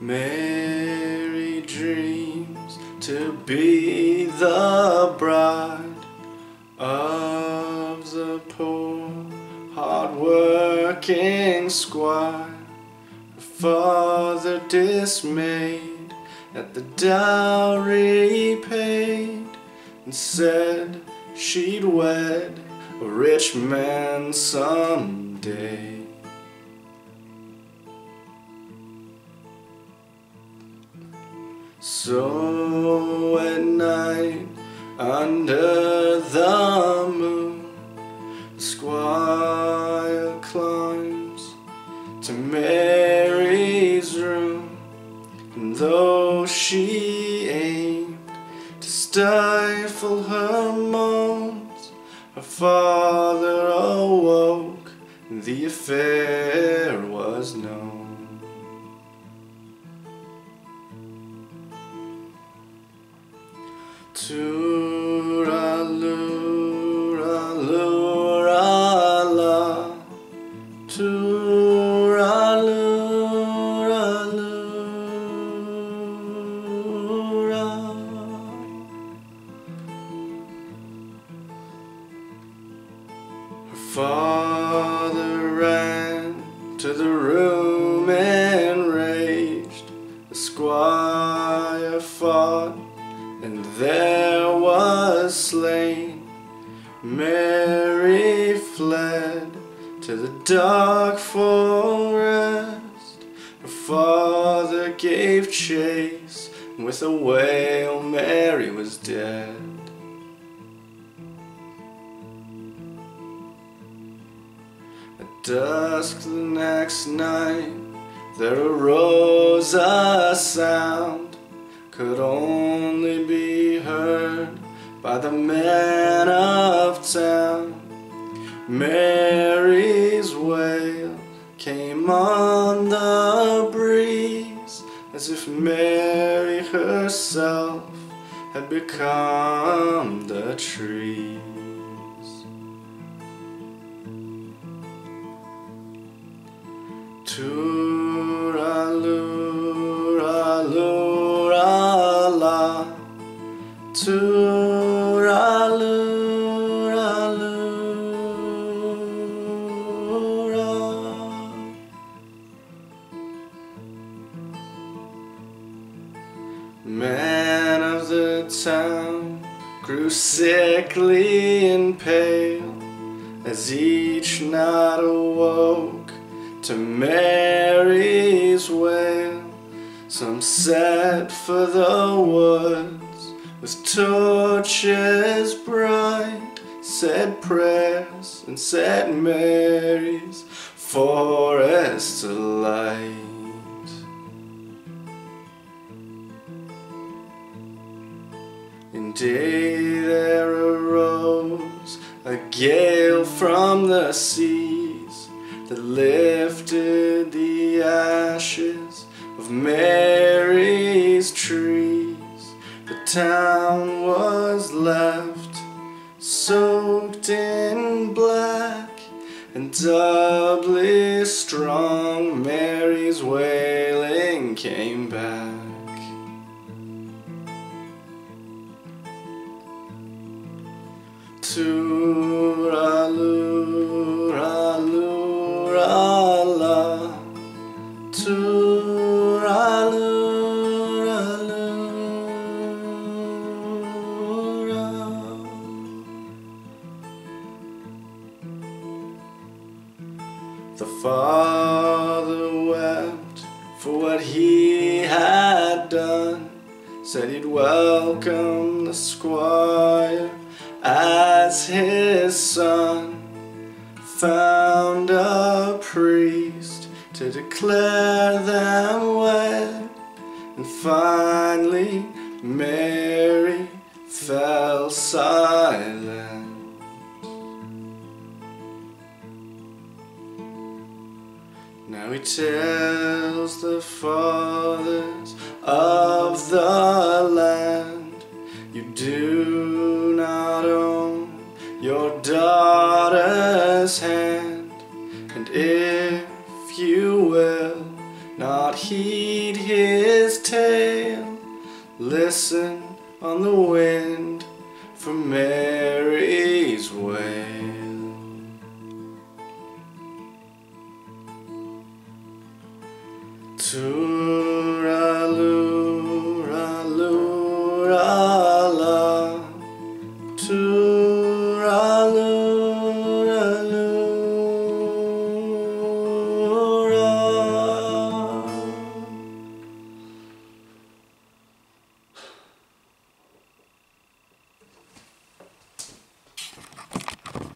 Mary dreams to be the bride of the poor, hard-working squire. Her father dismayed at the dowry paid and said she'd wed a rich man someday. So at night under the moon the squire climbs to Mary's room and though she aimed to stifle her moans her father awoke the affair father ran to the room enraged The squire fought and there was slain. Mary fled to the dark forest. Her father gave chase, and with a wail, Mary was dead. Dusk the next night, there arose a sound could only be heard by the men of town. Mary's wail came on the breeze as if Mary herself had become the Tooraloo-ra-loo-ra-la Tooraloo-ra-loo-ra Man of the town grew sickly and pale as each night awoke to Mary's wail. Some sat for the woods with torches bright, said prayers and set Mary's forest alight. In day there arose a gale from the lifted the ashes of Mary's trees. The town was left soaked in black and doubly strong. Mary's wailing came back. Tooraloo-ra-loo-ra-la father wept for what he had done. Said he'd welcome the squire as his son. Found a priest to declare them wed and finally Mary fell silent tells the fathers of the land you do not own your daughter's hand and if you will not heed his tale. Listen on the wind for Mary's